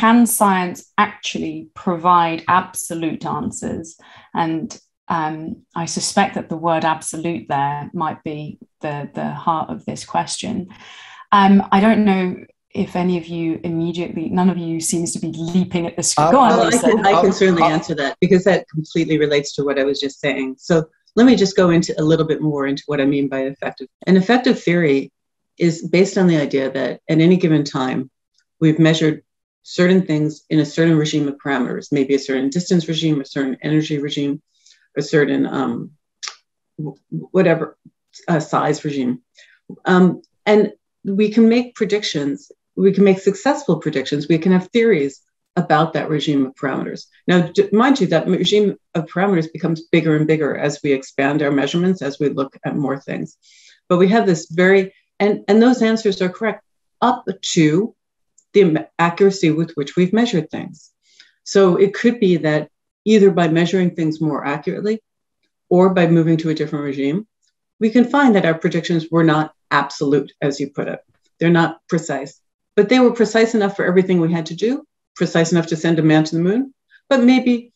can science actually provide absolute answers? And um, I suspect that the word absolute there might be the, the heart of this question. Um, I don't know if any of you immediately, none of you seems to be leaping at the screen. Go on, well, I can, I can certainly answer that because that completely relates to what I was just saying. So let me just go into a little bit more into what I mean by effective. An effective theory is based on the idea that at any given time, we've measured certain things in a certain regime of parameters, maybe a certain distance regime, a certain energy regime, a certain um, whatever uh, size regime. Um, and we can make predictions, we can make successful predictions, we can have theories about that regime of parameters. Now, mind you, that regime of parameters becomes bigger and bigger as we expand our measurements, as we look at more things. But we have this very, and, and those answers are correct up to the accuracy with which we've measured things. So it could be that either by measuring things more accurately or by moving to a different regime, we can find that our predictions were not absolute, as you put it. They're not precise, but they were precise enough for everything we had to do, precise enough to send a man to the moon, but maybe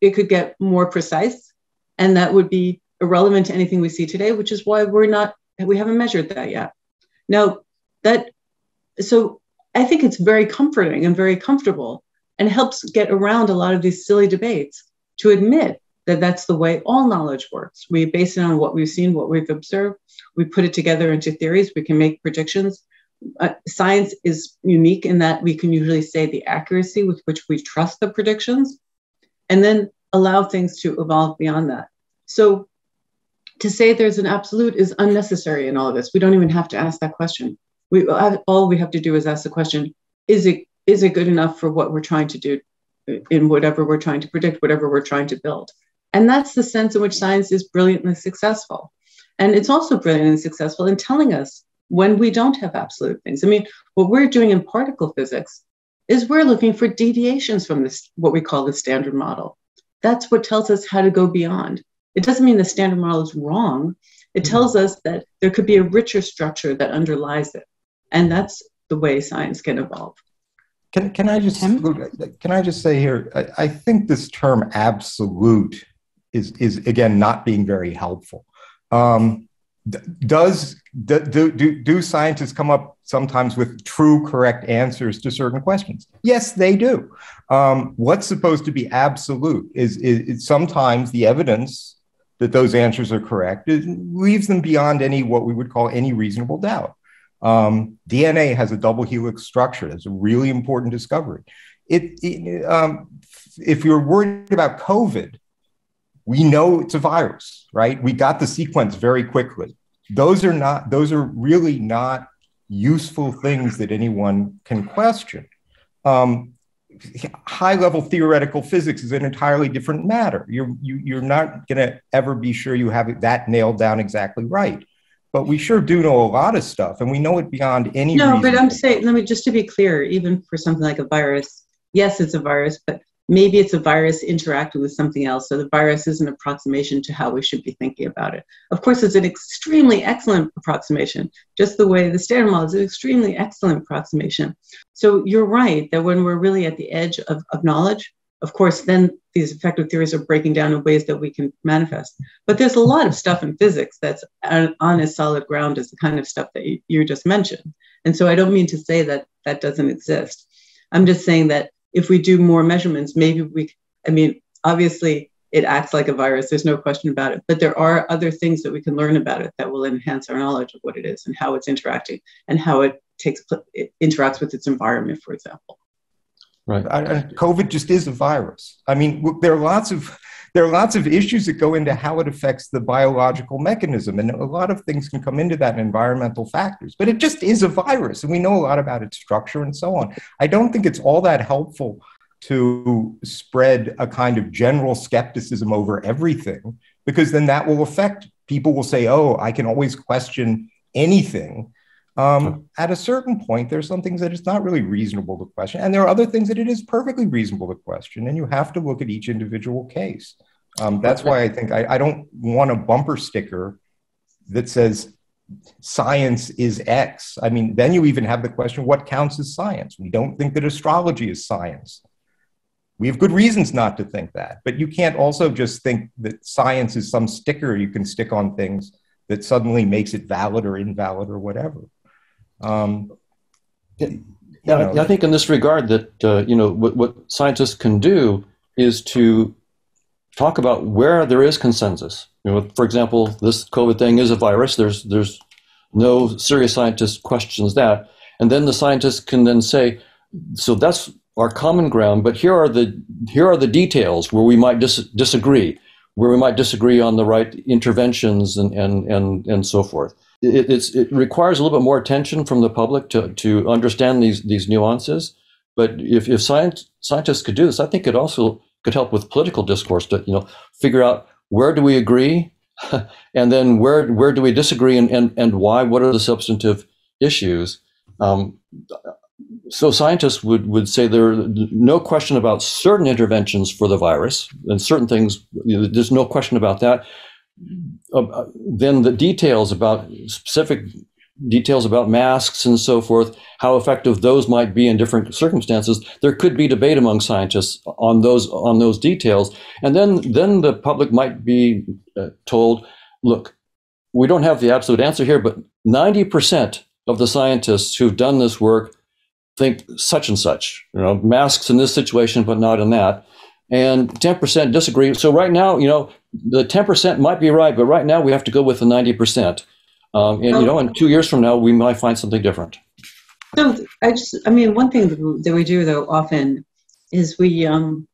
it could get more precise, and that would be irrelevant to anything we see today, which is why we're not, we haven't measured that yet. Now, that, so I think it's very comforting and very comfortable and helps get around a lot of these silly debates to admit that that's the way all knowledge works. We base it on what we've seen, what we've observed. We put it together into theories. We can make predictions. Uh, science is unique in that we can usually say the accuracy with which we trust the predictions and then allow things to evolve beyond that. So to say there's an absolute is unnecessary in all of this. We don't even have to ask that question. We all we have to do is ask the question: Is it is it good enough for what we're trying to do in whatever we're trying to predict, whatever we're trying to build? And that's the sense in which science is brilliantly successful. And it's also brilliantly successful in telling us when we don't have absolute things. I mean, what we're doing in particle physics is we're looking for deviations from this, what we call the standard model. That's what tells us how to go beyond. It doesn't mean the standard model is wrong. It mm-hmm. tells us that there could be a richer structure that underlies it. And that's the way science can evolve. Can, can I just can I just say here? I, I think this term absolute is is again not being very helpful. Um, does do, do, do scientists come up sometimes with true correct answers to certain questions yes they do um, what's supposed to be absolute is, is, is, sometimes the evidence that those answers are correct leaves them beyond any what we would call any reasonable doubt um, DNA has a double helix structure. That's a really important discovery. It, it um, if you're worried about COVID, we know it's a virus, right? We got the sequence very quickly. Those are not; those are really not useful things that anyone can question. Um, high level theoretical physics is an entirely different matter. You're, you, you are not going to ever be sure you have that nailed down exactly right but we sure do know a lot of stuff and we know it beyond any no but i'm saying let me just to be clear even for something like a virus yes it's a virus but maybe it's a virus interacting with something else so the virus is an approximation to how we should be thinking about it. Of course it's an extremely excellent approximation just the way the standard model is an extremely excellent approximation. So you're right that when we're really at the edge of, of knowledge of course, then these effective theories are breaking down in ways that we can manifest. But there's a lot of stuff in physics that's on as solid ground as the kind of stuff that you, just mentioned. And so I don't mean to say that that doesn't exist. I'm just saying that if we do more measurements, maybe we, I mean, obviously it acts like a virus, there's no question about it. But there are other things that we can learn about it that will enhance our knowledge of what it is and how it's interacting and how it takes it interacts with its environment, for example. Right. And COVID just is a virus. I mean, there are lots of there are lots of issues that go into how it affects the biological mechanism, and a lot of things can come into that environmental factors. But it just is a virus, and we know a lot about its structure and so on. I don't think it's all that helpful to spread a kind of general skepticism over everything, because then that will affect people. Will say, "Oh, I can always question anything." Um, at a certain point, there's some things that it's not really reasonable to question, and there are other things that it is perfectly reasonable to question, and you have to look at each individual case. Um, that's why I think I, I don't want a bumper sticker that says science is X. I mean, then you even have the question what counts as science? We don't think that astrology is science. We have good reasons not to think that, but you can't also just think that science is some sticker you can stick on things that suddenly makes it valid or invalid or whatever. Um, yeah I think in this regard that uh, you know what, what scientists can do is to talk about where there is consensus. You know, for example, this COVID thing is a virus. There's there's no serious scientist questions that, and then the scientists can then say, so that's our common ground. But here are the here are the details where we might dis- disagree, where we might disagree on the right interventions and and and and so forth. It, it requires a little bit more attention from the public to to understand these these nuances. But if if science, scientists could do this, I think it also could help with political discourse to you know figure out where do we agree, and then where where do we disagree, and and, and why? What are the substantive issues? Um, so scientists would, would say there are no question about certain interventions for the virus and certain things. You know, there's no question about that. Uh, then the details about specific details about masks and so forth, how effective those might be in different circumstances. There could be debate among scientists on those on those details, and then then the public might be uh, told, look, we don't have the absolute answer here, but 90% of the scientists who've done this work think such and such. You know, masks in this situation, but not in that. And 10% disagree. So right now, you know, the 10% might be right, but right now we have to go with the 90%. Um, and, you know, in two years from now, we might find something different. So I just, I mean, one thing that we do though often is we, um,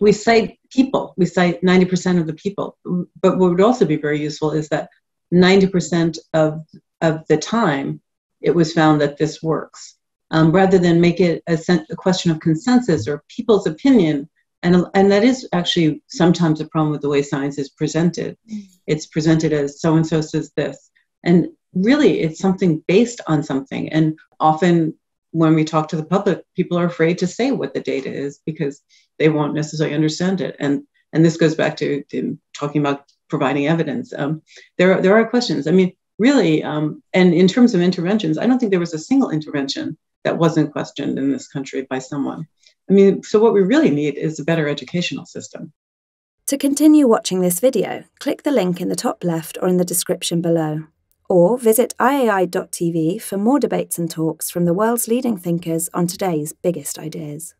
we cite people, we cite 90% of the people. But what would also be very useful is that 90% of, of the time it was found that this works. Um, rather than make it a, a, question of consensus or people's opinion. And, and that is actually sometimes a problem with the way science is presented. Mm. It's presented as so and so says this. And really, it's something based on something. And often, when we talk to the public, people are afraid to say what the data is because they won't necessarily understand it. And and this goes back to, to talking about providing evidence. Um, there are, there are questions. I mean, really, um, and in terms of interventions, I don't think there was a single intervention that wasn't questioned in this country by someone. I mean, so what we really need is a better educational system. To continue watching this video, click the link in the top left or in the description below. Or visit iai.tv for more debates and talks from the world's leading thinkers on today's biggest ideas.